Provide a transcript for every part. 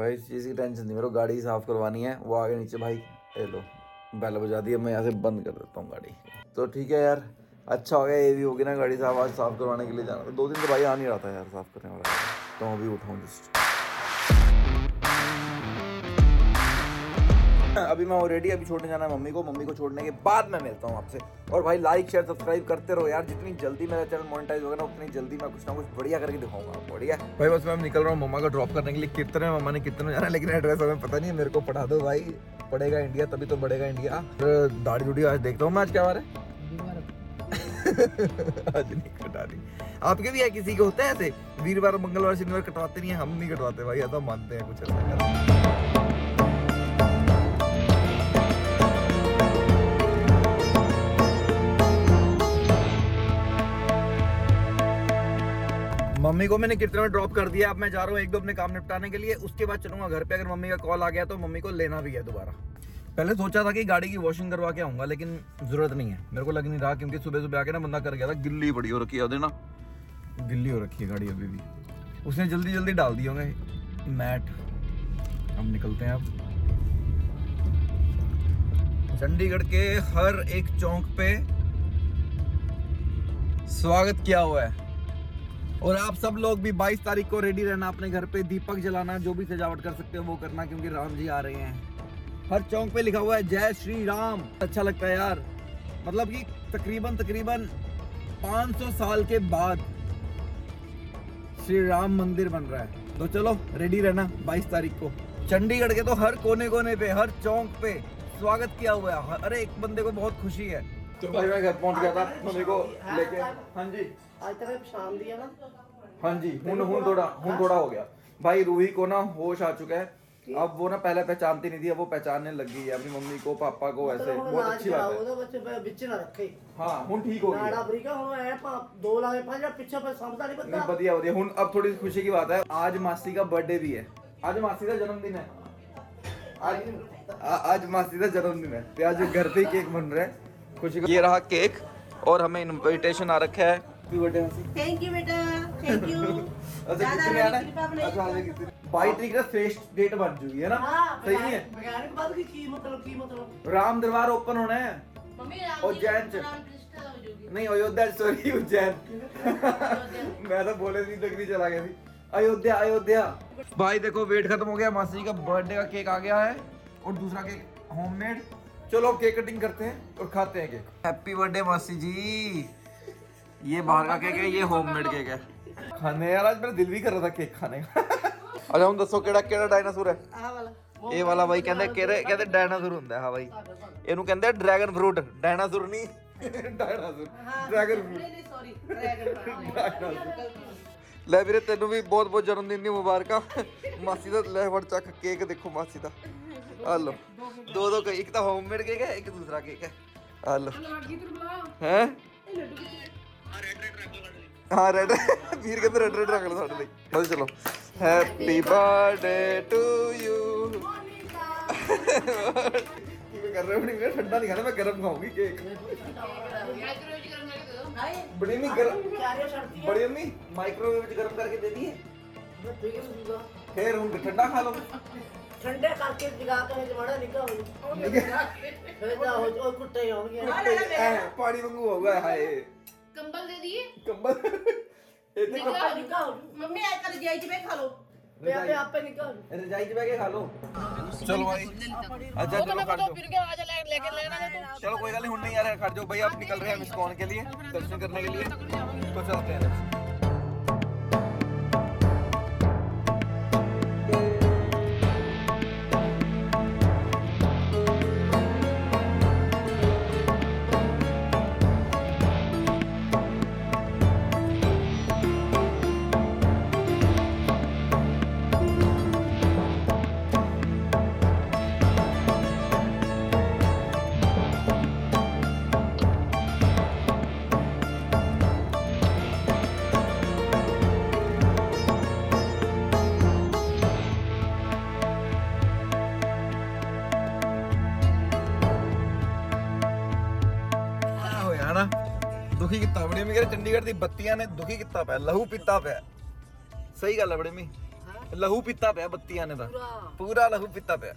भाई इस चीज़ की टेंशन नहीं, मेरे को गाड़ी साफ़ करवानी है। वो आगे नीचे, भाई ले लो बैल बजा दी मैं यहाँ से बंद कर देता हूँ गाड़ी। तो ठीक है यार अच्छा हो गया, ये भी होगी ना गाड़ी साफ़, आज साफ़ करवाने के लिए जाना। दो दिन तो भाई आ नहीं रहा था यार, साफ़ करने वाला। तो अभी उठाऊँ जस्ट अभी मैं ऑलरेडी अभी छोड़ने जाना है मम्मी को मम्मी को छोड़ने के बाद मैं मिलता हूँ आपसे। और भाई लाइक शेयर सब्सक्राइब करते रहो यार। जितनी जल्दी मेरा चैनल मोनेटाइज होगा ना, उतनी जल्दी मैं कुछ ना कुछ बढ़िया करके दिखाऊँगा बढ़िया भाई, बस मैं निकल रहा हूँ मम्मा को ड्रॉप करने के लिए। कितने मम्मा ने कीर्तन में जाना लेकिन एड्रेस हमें पता नहीं है। मेरे को पढ़ा दो भाई। पढ़ेगा इंडिया तभी तो बढ़ेगा इंडिया दाढ़ी दुढ़ी आज देखता हूँ मैं आज क्या बार है। आज नहीं कटा रही। आपके भी है किसी के होते हैं ऐसे? वीरवार, मंगलवार, शनिवार कटवाते नहीं है, हम नहीं कटवाते भाई, ऐसा मानते हैं कुछ ऐसा मम्मी को मैंने कितने में ड्रॉप कर दिया, अब मैं जा रहा हूँ एक दो अपने काम निपटाने के लिए। उसके बाद चलूँगा घर पे, अगर मम्मी का कॉल आ गया तो मम्मी को लेना भी है दोबारा। पहले सोचा था कि गाड़ी की वॉशिंग करवा के आऊँगा, लेकिन ज़रूरत नहीं है। मेरे को लग नहीं रहा, क्योंकि सुबह सुबह आके ना बंदा कर गया था, गिल्ली बड़ी हो रखी है ना। गिल्ली हो रखी है गाड़ी अभी भी। उसने जल्दी जल्दी डाल दिए होंगे। मैट। हम निकलते हैं अब। चंडीगढ़ के हर एक चौक पे स्वागत किया हुआ है। और आप सब लोग भी 22 तारीख को रेडी रहना, अपने घर पे दीपक जलाना, जो भी सजावट कर सकते हो, वो करना, क्योंकि राम जी आ रहे हैं। हर चौक पे लिखा हुआ है, जय श्री राम। अच्छा लगता है यार। मतलब कि तकरीबन तकरीबन 500 साल के बाद श्री राम मंदिर बन रहा है। तो चलो रेडी रहना 22 तारीख को। चंडीगढ़ के तो हर कोने कोने पे, हर चौक पे स्वागत किया हुआ है। हर एक बंदे को बहुत खुशी है। तो भाई मैं घर पहुंच गया था मम्मी को लेके हाँ जी ਅੱਜ ਤੱਕ ਪਛਾਣ ਦੀ ਹੈ ਨਾ हाँ जी हुन हुन थोड़ा हुन थोड़ा हो गया भाई रूही को ना होश आ चुका है अब वो ना पहले पहचानती नहीं थी अब वो पहचानने लग गई है अपनी मम्मी को पापा को ऐसे ਹੁਣ बहुत ਨਾਚ अच्छी बात है ਉਹਦੇ ਵਿੱਚ ਵਿੱਚ ਨਾ ਰੱਖੇ हाँ हुन ठीक हो गई ਨਾੜਾ है। ਬਰੀਕਾ ਹੁਣ ਐ ਭਾ ਦੋ ਲਾਗੇ ਪੰਜ ਪਿੱਛੇ ਪੇ ਸਮਝਦਾ ਨਹੀਂ नहीं ਬੰਦਾ बढ़िया बढ़िया हुन अब थोड़ी खुशी की बात है आज मासी का बर्थडे भी है आज मासी का जन्मदिन है आज आ- आज मासी का जन्मदिन है तो आज घर पे ही केक बन रहा है खुशी ये रहा केक और हमें इनविटेशन आ रखा है। अच्छा, अच्छा, राम दरबार ओपन होना है। उज्जैन नहीं अयोध्या सॉरी उज्जैन। मैं तो बोले नहीं तक नहीं चला गया थी अयोध्या अयोध्या। भाई देखो वेट खत्म हो गया। मासी जी का बर्थडे का केक आ गया है। और दूसरा केक होममेड चलो केक कटिंग करते हैं और खाते हैं केक हैप्पी बर्थडे मासी जी ये बाहर का केक है ये होममेड केक है खाने यार आज मेरा दिल भी कर रहा था केक खाने का अच्छा ਹੁਣ ਦੱਸੋ ਕਿਹੜਾ ਕਿਹੜਾ ਡਾਇਨਾਸੌਰ ਹੈ ਆਹ ਵਾਲਾ ਇਹ ਵਾਲਾ ਬਾਈ ਕਹਿੰਦੇ ਕਿਹੜੇ ਕਹਿੰਦੇ ਡਾਇਨਾਸੌਰ ਹੁੰਦਾ ਹੈ, ਹਾਂ ਬਾਈ ਇਹਨੂੰ ਕਹਿੰਦੇ ਡਰੈਗਨ ਫਰੂਟ ਡਾਇਨਾਸੌਰ ਨਹੀਂ ਡਾਇਨਾਸੌਰ ਡਰੈਗਨ ਫਰੂਟ ਨਹੀਂ ਸੌਰੀ ਡਰੈਗਨ ਲੈ ਵੀਰੇ ਤੈਨੂੰ ਵੀ ਬਹੁਤ ਬਹੁਤ ਜਨਮ ਦਿਨ ਦੀ ਮੁਬਾਰਕਾਂ ਮਾਸੀ ਦਾ ਲੈ ਫੜ ਚੱਕ ਕੇਕ ਦੇਖੋ ਮਾਸੀ ਦਾ ਆ ਲਓ ਦੋ ਦੋ ਕੇਕ ਇੱਕ ਤਾਂ ਹੋਮਮੇਡ ਕੇਕ ਹੈ ਇੱਕ ਦੂਸਰਾ ਕੇਕ ਹੈ ਆ ਲਓ ਹੈ ਹਾਂ ਰੈਡ ਵੀਰ ਕਹਿੰਦੇ ਰੈਡ ਰੈਡ ਰੱਖ ਲਓ ਸਾਡੇ ਲਈ ਲਓ ਚਲੋ ਹੈਪੀ ਬਰਥਡੇ ਟੂ ਯੂ ਕਿਵੇਂ ਕਰ ਰਹੇ ਹੋ ਨਹੀਂ ਠੰਡਾ ਨਹੀਂ ਖਾਣਾ ਮੈਂ ਗਰਮ ਖਾਊਂਗੀ ਕੇਕ ਬੜੀ ਨਹੀਂ ਗਰਮ ਚਾਰੇ ਛੜਤੀ ਬੜੀ ਅੰਮੀ ਮਾਈਕ੍ਰੋਵੇਵ ਵਿੱਚ ਗਰਮ ਕਰਕੇ ਦੇ ਦਈਏ ਹੈ ਠੀਕ ਹੈ ਸੁਣੂਗਾ ਫੇਰ ਹੁਣ ਠੰਡਾ ਖਾ ਲਓ ਠੰਡੇ ਕਰਕੇ ਜਗਾ ਕੇ ਜਮਾੜਾ ਨਿਕਲ ਫਿਰ ਜਾ ਹੋ ਉਹ ਕੁੱਤੇ ਆਉਣਗੇ ਐ ਪਾਣੀ ਵਾਂਗੂ ਹੋਊਗਾ ਹਾਏ कंबल दे दिए ਕੰਬਲ ਇਹ ਤੇ ਨਿਕਲ ਨਿਕਲ मम्मी आज कल जाई थे खा लो पे आपे आपे निकल ਰਜਾਈ 'ਚ ਬਹਿ ਕੇ ਖਾ ਲਓ ਚਲੋ ਭਾਈ ਅੱਛਾ ਚਲੋ ਖੜ ਜਾਓ फिर के आज ले लेके लेना है तू चलो कोई गल नहीं नहीं यार खड़ जाओ भाई आप निकल रहे हैं मिसकॉन के लिए दर्शन करने के लिए तो चलते हैं ਕੀਤਾ ਬੜੀ ਮੀ ਕਹਿੰਦੇ ਚੰਡੀਗੜ੍ਹ ਦੀ ਬੱਤੀਆਂ ਨੇ ਦੁਖੀ ਕੀਤਾ ਪਿਆ ਲਹੂ ਪੀਤਾ ਪਿਆ। ਸਹੀ ਗੱਲ ਹੈ ਬੜੀ ਮੀ ਲਹੂ ਪੀਤਾ ਪਿਆ ਬੱਤੀਆਂ ਨੇ ਤਾਂ। ਪੂਰਾ। ਲਹੂ ਪੀਤਾ ਪਿਆ।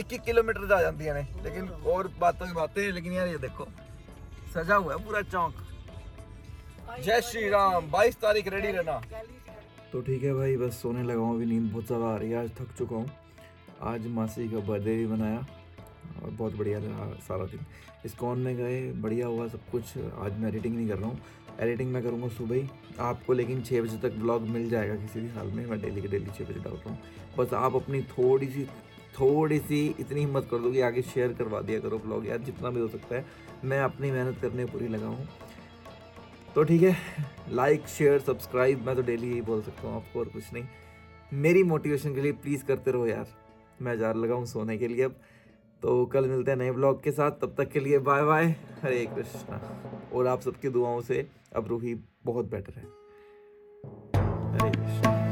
1 ਕਿਲੋਮੀਟਰ ਜਾ ਜਾਂਦੀਆਂ ਨੇ ਲੇਕਿਨ और बातों की बातें लेकिन यार ये देखो सजा हुआ है पूरा चौक जय श्री राम 22 तारीख रेडी रहना तो ठीक है भाई बस सोने लगा हूँ अभी नींद बहुत ज़्यादा आ रही है आज थक चुका हूँ आज मासी का बर्थडे भी मनाया और बहुत बढ़िया रहा सारा दिन। इस्कॉन में गए, बढ़िया हुआ सब कुछ। आज मैं एडिटिंग नहीं कर रहा हूँ। एडिटिंग मैं करूँगा सुबह ही। आपको लेकिन छः बजे तक ब्लॉग मिल जाएगा किसी भी हाल में। मैं डेली के डेली छः बजे डालता हूँ। बस आप अपनी थोड़ी सी थोड़ी सी इतनी हिम्मत कर दो कि आगे शेयर करवा दिया करो ब्लॉग यार, जितना भी हो सकता है, मैं अपनी मेहनत करने पूरी लगा हूँ। तो ठीक है लाइक शेयर सब्सक्राइब मैं तो डेली यही बोल सकता हूँ आपको और कुछ नहीं। मेरी मोटिवेशन के लिए प्लीज़ करते रहो यार। मैं जार लगा हूँ सोने के लिए अब। तो कल मिलते हैं नए ब्लॉग के साथ। तब तक के लिए बाय बाय। हरे कृष्णा। और आप सबकी दुआओं से अब रूही बहुत बेटर है। हरे कृष्णा।